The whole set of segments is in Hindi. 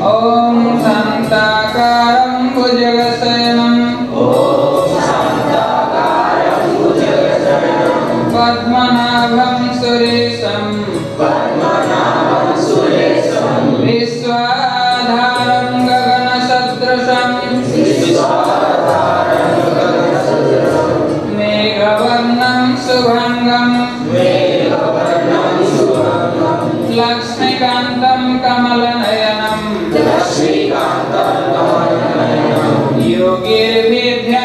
Om Santakarang Bujagase मेघवर्णं शुभङ्गं लक्ष्मीकान्तं कमलनयनम्। योगिर्भिध्यानगम्यम्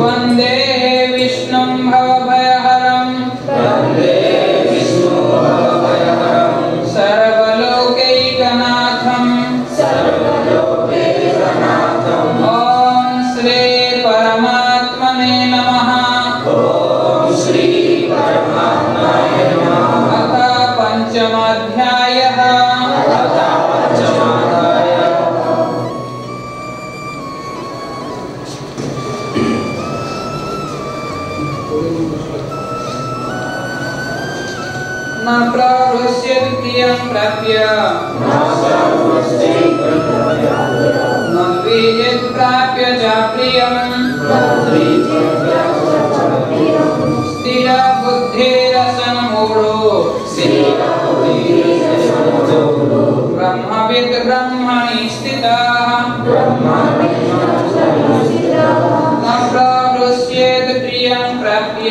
वंदे विष्णुं भवभयहरम्। सर्वलोकैकनाथम्। ॐ श्री न प्रवृष्यति प्रियं प्राप्य। न द्विजेत् प्राप्य च प्रियम्। स्थिरबुद्धिरसन्मूढो। ब्रह्मविद् ब्रह्मणि स्थितः। न प्रवृष्येत् प्रियं प्राप्य।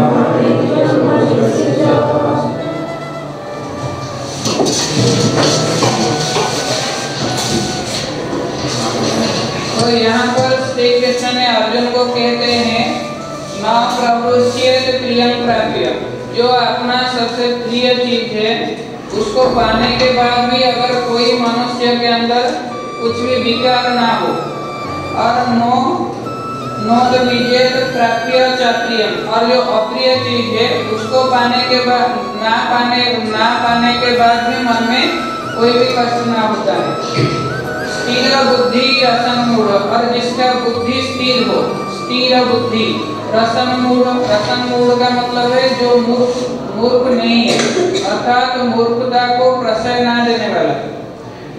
तो यहाँ पर श्री कृष्ण ने अर्जुन को कहते हैं प्रियम प्राप्य। जो अपना सबसे प्रिय चीज़ है, उसको पाने के बाद भी अगर कोई मनुष्य के अंदर कुछ भी विकार ना हो और नो नोद विजेत प्राप्य च प्रियम और जो अप्रिय चीज़ है, उसको पाने के बाद, ना पाने ना पाने के बाद भी मन में कोई भी कष्ट ना होता है। स्थिर बुद्धि रसनमूढ़ और जिसका बुद्धि स्थिर हो, स्थिर बुद्धि। रसनमूढ़ रसनमूढ़ का मतलब है जो मूर्ख मूर्ख नहीं है। अर्थात मूर्खता को प्रश्रय ना देने वाला।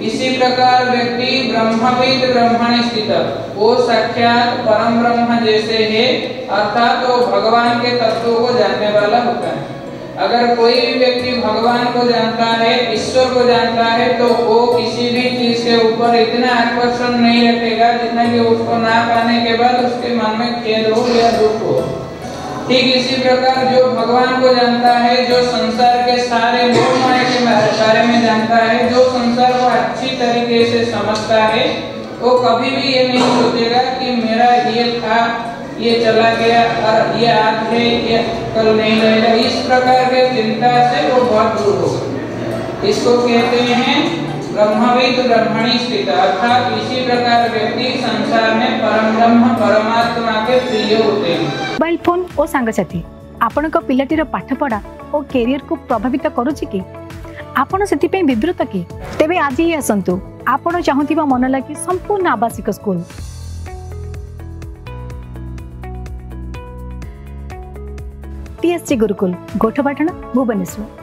इसी प्रकार व्यक्ति ब्रह्मविद ब्रह्मण स्थित, वो साक्षात परम ब्रह्म जैसे है, अर्थात वो भगवान के तत्वों को जानने वाला होता है। अगर कोई भी व्यक्ति भगवान को जानता है, ईश्वर को जानता है तो वो किसी भी चीज़ के ऊपर इतना आकर्षण नहीं रखेगा जितना कि उसको ना पाने के बाद उसके मन में खेद हो या दुख हो। ठीक इसी प्रकार जो भगवान को जानता है, जो संसार के सारे मोह माया के बारे में जानता है, जो संसार को अच्छी तरीके से समझता है, वो कभी भी ये नहीं सोचेगा कि मेरा ये था, ये चला गया और ये आज है, ये कल नहीं रहेगा। इस प्रकार के चिंता से वो बहुत दूर होगा इसको कहते हैं ब्रह्मविद ब्रह्मणी स्थित अर्थात इसी प्रकार व्यक्ति संसार में परम ब्रह्म परमात्मा के प्रिय होते हैं ମୋବାଇଲ ଫୋନ୍ ଓ ସାଙ୍ଗସାଥି ଆପଣଙ୍କ ପିଲାଟିର ପାଠପଢ଼ା ଓ କ୍ୟାରିୟରକୁ ପ୍ରଭାବିତ କରୁଛି କି ଆପଣ ସେଥିପାଇଁ ବିବ୍ରତ କି ତେବେ ଆଜି ହିଁ ଆସନ୍ତୁ ଆପଣ ଚାହୁଁଥିବା ମନ ଲାଗି ସମ୍ପୂର୍ଣ୍ଣ ଆବାସିକ ସ୍କୁଲ ଟିଏସ୍ସି ଗୁରୁକୁଲ ଗୋଠପାଟଣା ଭୁବନେଶ୍ୱର